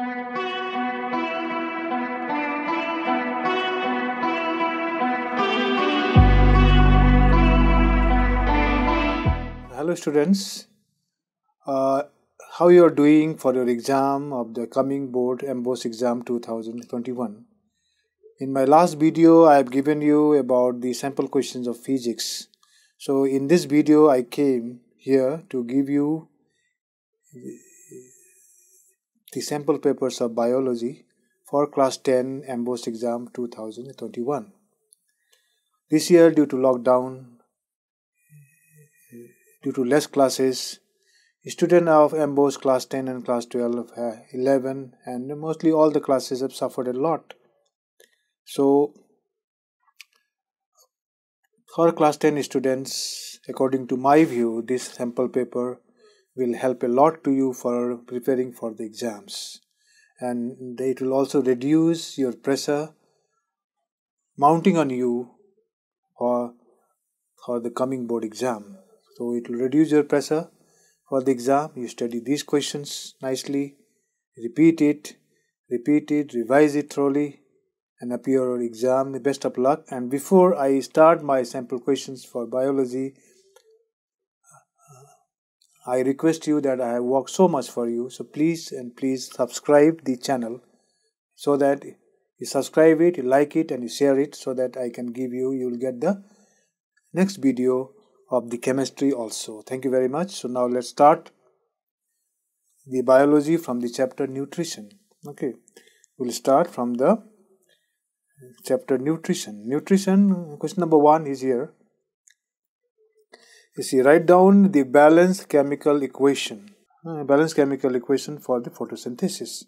Hello students, uh, how you are doing for your exam of the coming board MBOSE exam 2021. In my last video I have given you about the sample questions of physics. So in this video I came here to give you the sample papers of biology for class 10 MBOSE exam 2021. This year due to lockdown, due to less classes, students of MBOSE class 10 and class 12, uh, 11 and mostly all the classes have suffered a lot. So for class 10 students, according to my view, this sample paper will help a lot to you for preparing for the exams. And it will also reduce your pressure mounting on you for, for the coming board exam. So it will reduce your pressure for the exam. You study these questions nicely repeat it repeat it revise it thoroughly and appear your exam. Best of luck. And before i start my sample questions for biology I request you that I have worked so much for you. So please and please subscribe the channel so that you subscribe it, you like it and you share it so that I can give you, you will get the next video of the chemistry also. Thank you very much. So now let's start the biology from the chapter nutrition. Okay, we'll start from the chapter nutrition. Nutrition, question number one is here you see write down the balanced chemical equation. Uh, balanced chemical equation for the photosynthesis.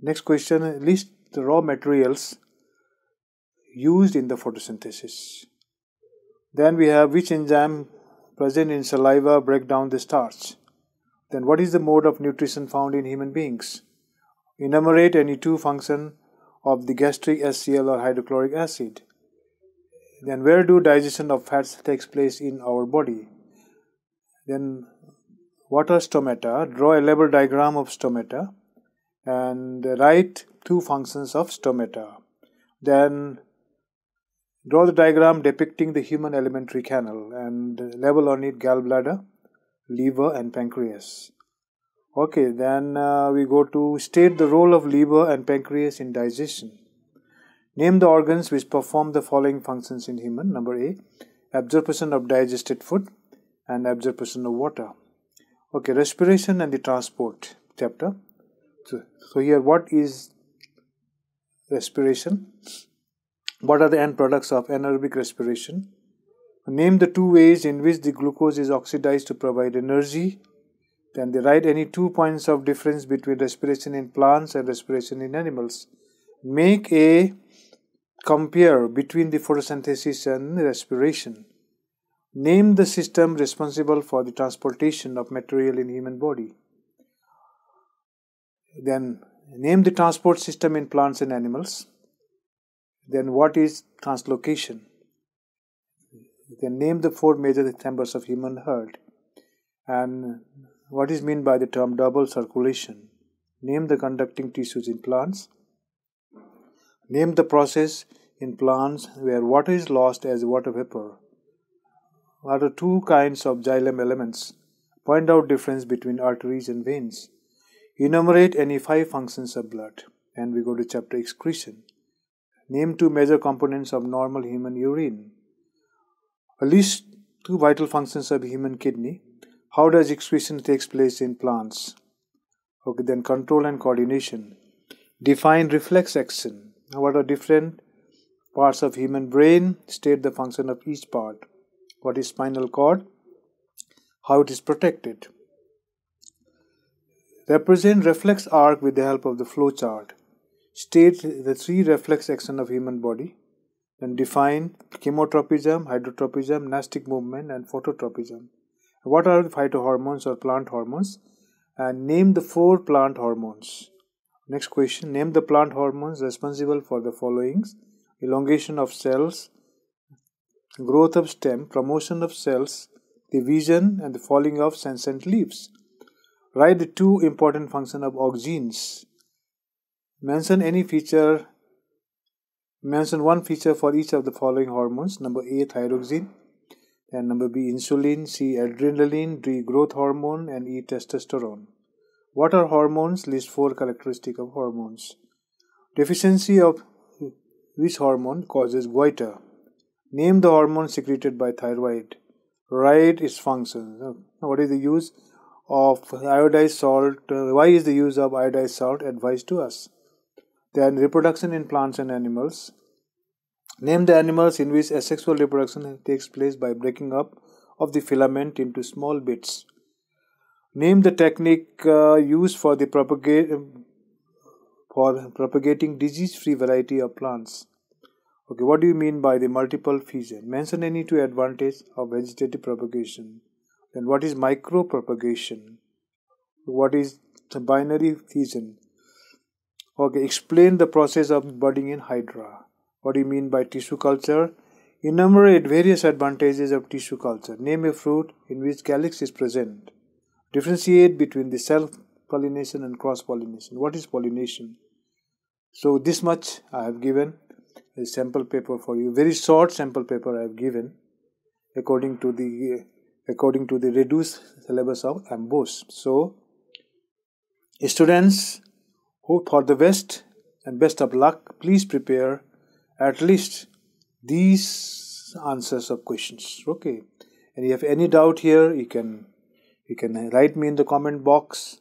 Next question list the raw materials used in the photosynthesis. Then we have which enzyme present in saliva break down the starch. Then what is the mode of nutrition found in human beings? Enumerate any two function of the gastric HCl or hydrochloric acid. Then where do digestion of fats takes place in our body then what are stomata draw a label diagram of stomata and write two functions of stomata. Then draw the diagram depicting the human alimentary canal and label on it gallbladder liver and pancreas. Okay then uh, we go to state the role of liver and pancreas in digestion. Name the organs which perform the following functions in human. Number a absorption of digested food and absorption of water. Okay respiration and the transport chapter so, so here what is respiration? What are the end products of anaerobic respiration? Name the two ways in which the glucose is oxidized to provide energy. Then they write any two points of difference between respiration in plants and respiration in animals. Make a compare between the photosynthesis and respiration Name the system responsible for the transportation of material in human body. Then name the transport system in plants and animals. Then what is translocation? Then name the four major chambers of human heart. And what is meant by the term double circulation? Name the conducting tissues in plants. Name the process in plants where water is lost as water vapor are the two kinds of xylem elements. Point out difference between arteries and veins. Enumerate any five functions of blood. And we go to chapter excretion. Name two major components of normal human urine. List two vital functions of human kidney. How does excretion takes place in plants? Okay, then control and coordination. Define reflex action. What are different parts of human brain? State the function of each part what is spinal cord, how it is protected. Represent reflex arc with the help of the flow chart. State the three reflex action of human body. Then define chemotropism, hydrotropism, nastic movement, and phototropism. What are the phytohormones or plant hormones? And name the four plant hormones. Next question Name the plant hormones responsible for the followings elongation of cells, growth of stem, promotion of cells, division, and the falling of senescent leaves. Write the two important functions of auxins. Mention any feature. Mention one feature for each of the following hormones. Number A, thyroxine. And number B, insulin. C, adrenaline. D, growth hormone. And E, testosterone. What are hormones? List four characteristics of hormones. Deficiency of which hormone causes goiter? Name the hormone secreted by thyroid. Write its function. What is the use of iodized salt? Uh, why is the use of iodized salt advised to us? Then reproduction in plants and animals. Name the animals in which asexual reproduction takes place by breaking up of the filament into small bits. Name the technique uh, used for the propagate for propagating disease-free variety of plants. Okay, what do you mean by the multiple fission? Mention any two advantages of vegetative propagation. Then what is micropropagation? What is the binary fission? Okay, explain the process of budding in hydra. What do you mean by tissue culture? Enumerate various advantages of tissue culture. Name a fruit in which calyx is present. Differentiate between the self pollination and cross pollination. What is pollination? So, this much I have given a sample paper for you. Very short sample paper I have given according to the according to the reduced syllabus of MBOSE. So, students, hope for the best and best of luck. Please prepare at least these answers of questions. Okay, and if you have any doubt here, you can you can write me in the comment box.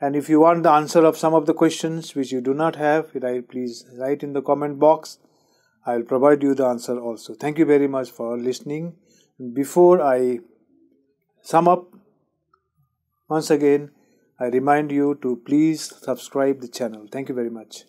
And if you want the answer of some of the questions which you do not have, please write in the comment box. I will provide you the answer also. Thank you very much for listening. Before I sum up, once again, I remind you to please subscribe the channel. Thank you very much.